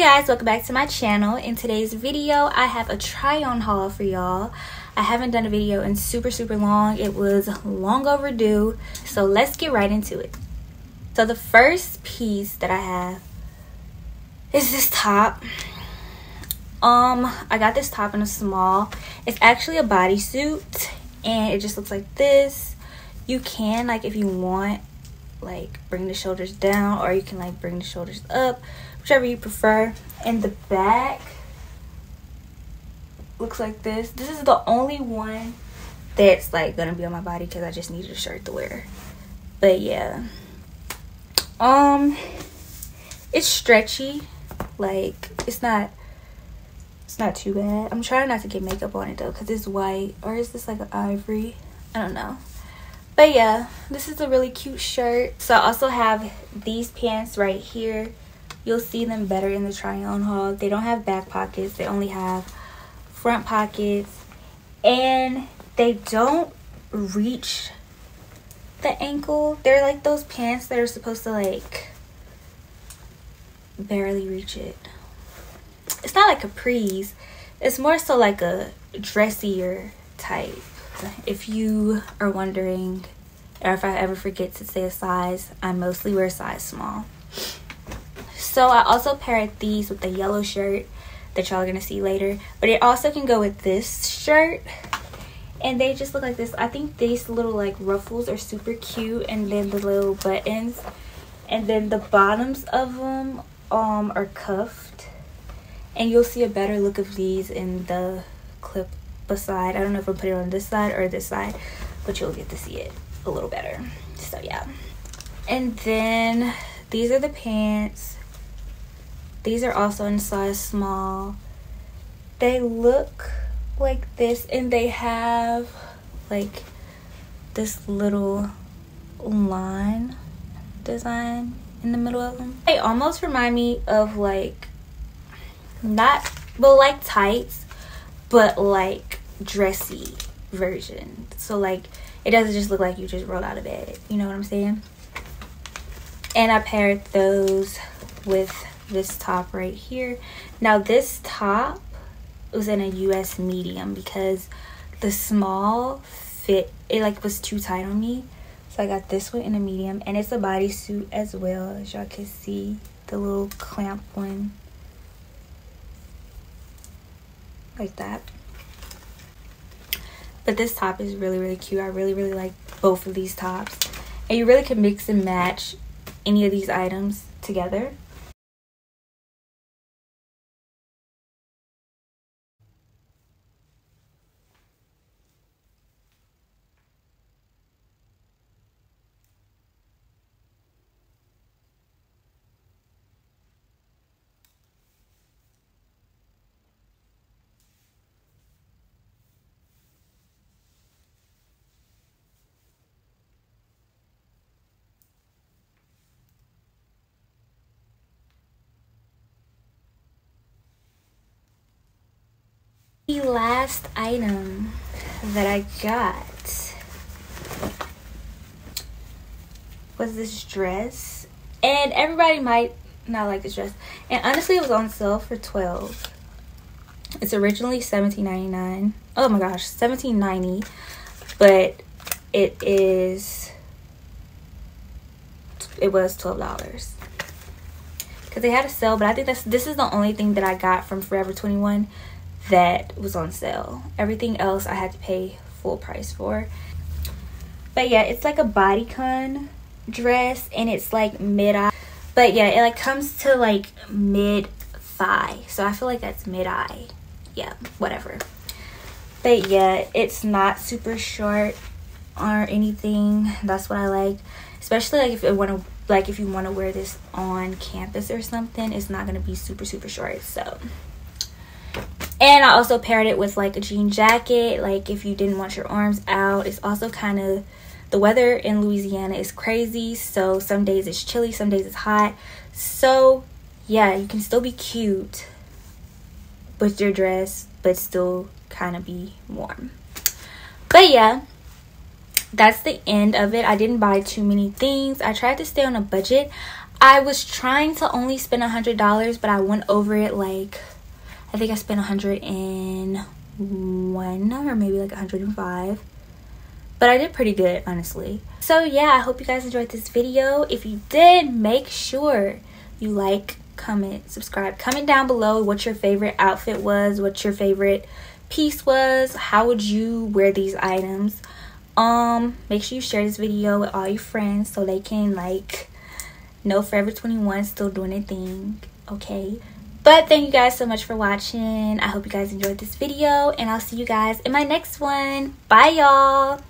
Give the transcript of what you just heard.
guys welcome back to my channel. In today's video i have a try on haul for y'all. I haven't done a video in super super long. It was long overdue so let's get right into it. So the first piece that i have is this top. Um i got this top in a small it's actually a bodysuit and it just looks like this. You can like if you want like bring the shoulders down or you can like bring the shoulders up whichever you prefer. And the back looks like this. This is the only one that's like gonna be on my body because i just needed a shirt to wear. But yeah. Um it's stretchy. Like it's not it's not too bad. I'm trying not to get makeup on it though because it's white. Or is this like an ivory? I don't know but yeah this is a really cute shirt. So i also have these pants right here. You'll see them better in the try on haul. They don't have back pockets. They only have front pockets. And they don't reach the ankle. They're like those pants that are supposed to like barely reach it. It's not like capris it's more so like a dressier type if you are wondering or if I ever forget to say a size, I mostly wear size small. So I also paired these with the yellow shirt that y'all are to see later. But it also can go with this shirt. And they just look like this. I think these little like ruffles are super cute. And then the little buttons. And then the bottoms of them um, are cuffed. And you'll see a better look of these in the clip beside. I don't know if I'm putting it on this side or this side. But you'll get to see it a little better. So yeah. And then these are the pants. These are also in size small. They look like this and they have like this little line design in the middle of them. They almost remind me of like not well like tights but like dressy version. So like it doesn't just look like you just rolled out of bed. You know what I'm saying? And I paired those with this top right here. Now this top was in a US medium because the small fit, it like was too tight on me. So I got this one in a medium and it's a bodysuit as well as y'all can see the little clamp one like that but this top is really really cute. I really really like both of these tops. And you really can mix and match any of these items together the last item that I got was this dress. And everybody might not like this dress. And honestly, it was on sale for 12 It's originally $17.99. Oh my gosh, $17.90. But it is, it was $12 because they had a sale but i think that's this is the only thing that i got from forever 21 that was on sale. Everything else I had to pay full price for. But yeah, it's like a bodycon dress and it's like mid-eye. But yeah, it like comes to like mid-thigh. So I feel like that's mid-eye. Yeah, whatever. But yeah, it's not super short or anything. That's what I like. Especially like if you want to like if you want to wear this on campus or something, it's not going to be super super short. So and I also paired it with like a jean jacket, like if you didn't want your arms out. It's also kind of, the weather in Louisiana is crazy. So some days it's chilly, some days it's hot. So yeah, you can still be cute with your dress, but still kind of be warm. But yeah, that's the end of it. I didn't buy too many things. I tried to stay on a budget. I was trying to only spend a hundred dollars, but I went over it like I think I spent a hundred and one or maybe like hundred and five. But I did pretty good, honestly. So yeah, I hope you guys enjoyed this video. If you did, make sure you like, comment, subscribe. Comment down below what your favorite outfit was, what your favorite piece was, how would you wear these items. Um, make sure you share this video with all your friends so they can like know Forever 21 still doing a thing, okay? But thank you guys so much for watching. I hope you guys enjoyed this video and I'll see you guys in my next one. Bye y'all.